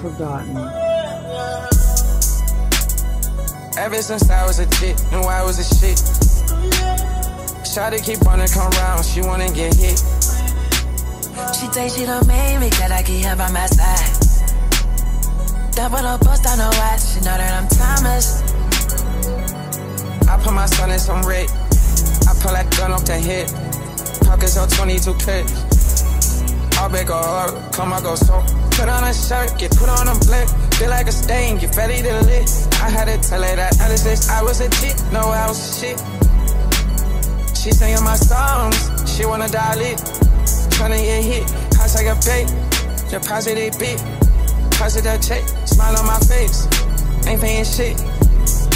Forgotten. Ever since I was a chick, knew I was a shit. Shawty keep wanna come round, she wanna get hit. She say she done made me, glad I keep her by my side. Double the bust on the watch, she know that I'm Thomas. I put my son in some red. I pull that gun off the head. Pockets on 22 clips. All big or hard, come I go so. Put on a shirt, get put on a blick. Feel like a stain, get ready to lit. I tell her that I was I was a chick, no I was shit. She singing my songs, she wanna dial it. Tryna get hit, house like a bait. Deposit a bit, deposit that check. Smile on my face, ain't paying shit.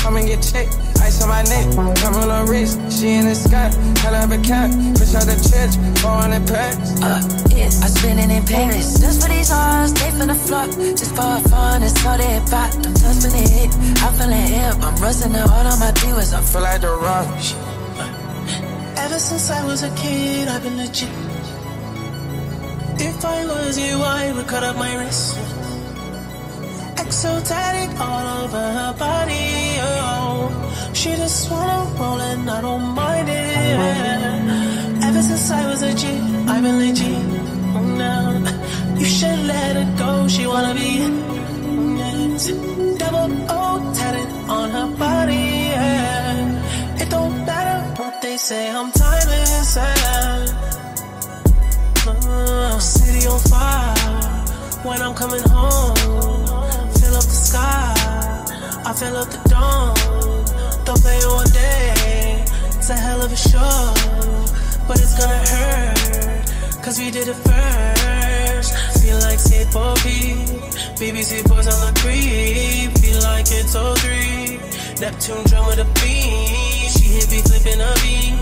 Come and get checked. Ice on my neck, cover her wrist. She in the sky, hell of a cat. Push out the church, 400 packs. Uh, yeah, I spinning in Paris. Just for these hearts, they finna flop. Just for fun, it's all they bought. I'm just finna hit. I'm feeling hip. I'm rusting out all of my divas. I Feel like the rush. Ever since I was a kid, I've been legit. If I was you, I would cut up my wrist. Exotic all over her body. She just wanna roll and I don't mind it. Ever since I was a G, I've been legit. Now you should let her go. She wanna be double O tatted on her body. Yeah. It don't matter what they say. I'm timeless. Uh, city on fire when I'm coming home. Fill up the sky, I fill up the dome. Don't play all day, it's a hell of a show. But it's gonna hurt, cause we did it first. Feel like Sid Bobby, BBC boys on the creep. Feel like it's 03, Neptune drum with a beam. She hit me flipping a beam.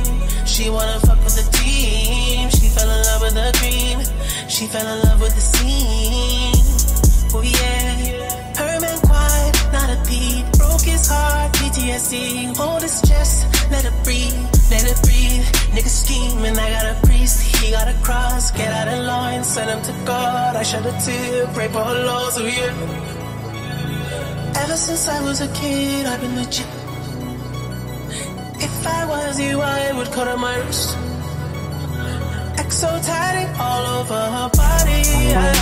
She wanna fuck with the team. She fell in love with the green. She fell in love with the scene. Oh yeah. Send them to God. I shed a tear, pray for her laws, oh yeah. Ever since I was a kid, I've been legit. If I was you, I would cut on my wrist. Exotic all over her body. Yeah.